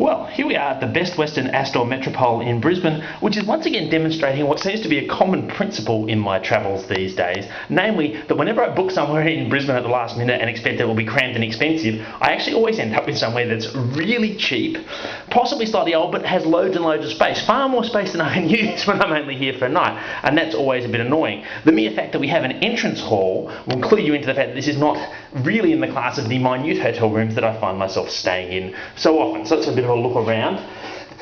Well, here we are at the Best Western Astor Metropole in Brisbane, which is once again demonstrating what seems to be a common principle in my travels these days. Namely, that whenever I book somewhere in Brisbane at the last minute and expect it will be cramped and expensive, I actually always end up with somewhere that's really cheap, possibly slightly old, but has loads and loads of space. Far more space than I can use when I'm only here for a night, and that's always a bit annoying. The mere fact that we have an entrance hall will clue you into the fact that this is not really in the class of the minute hotel rooms that I find myself staying in so often. So it's a bit of a look around.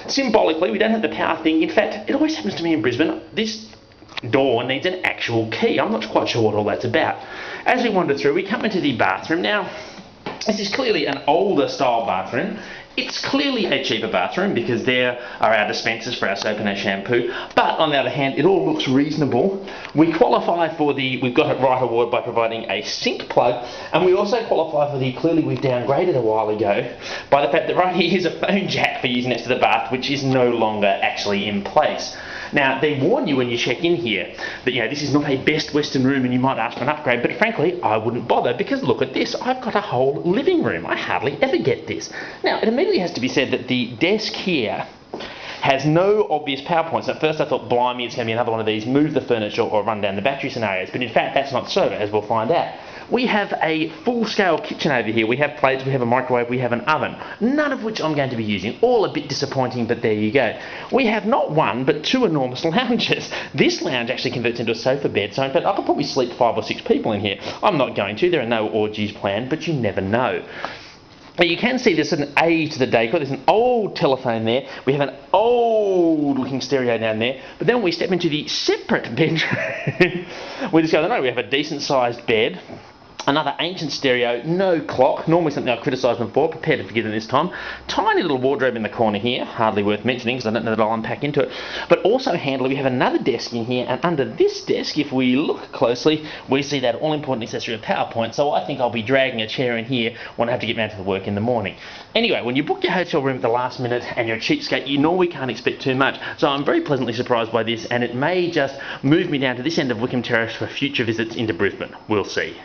Symbolically, we don't have the power thing. In fact, it always happens to me in Brisbane. This door needs an actual key. I'm not quite sure what all that's about. As we wander through, we come into the bathroom. Now, this is clearly an older style bathroom. It's clearly a cheaper bathroom because there are our dispensers for our soap and our shampoo. But on the other hand, it all looks reasonable. We qualify for the We've Got It Right award by providing a sink plug, and we also qualify for the Clearly We've Downgraded a while ago by the fact that right here is a phone jack for using next to the bath, which is no longer actually in place. Now, they warn you when you check in here that, you know, this is not a best Western room and you might ask for an upgrade, but frankly, I wouldn't bother because look at this. I've got a whole living room. I hardly ever get this. Now, it immediately has to be said that the desk here has no obvious power points. At first I thought, blimey, it's going to be another one of these move the furniture or run down the battery scenarios, but in fact that's not so, as we'll find out. We have a full-scale kitchen over here. We have plates, we have a microwave, we have an oven, none of which I'm going to be using. All a bit disappointing, but there you go. We have not one, but two enormous lounges. This lounge actually converts into a sofa bed, so in fact I could probably sleep five or six people in here. I'm not going to, there are no orgies planned, but you never know. You can see there's an age to the decor. There's an old telephone there. We have an old looking stereo down there. But then when we step into the separate bedroom, we discover, no, we have a decent sized bed. Another ancient stereo, no clock, normally something I criticise them for, prepared to forgive them this time. Tiny little wardrobe in the corner here, hardly worth mentioning because I don't know that I'll unpack into it. But also handily, we have another desk in here, and under this desk, if we look closely, we see that all-important accessory of PowerPoint, so I think I'll be dragging a chair in here when I have to get round to the work in the morning. Anyway, when you book your hotel room at the last minute and you're a cheapskate, you normally can't expect too much. So I'm very pleasantly surprised by this, and it may just move me down to this end of Wickham Terrace for future visits into Brisbane. We'll see.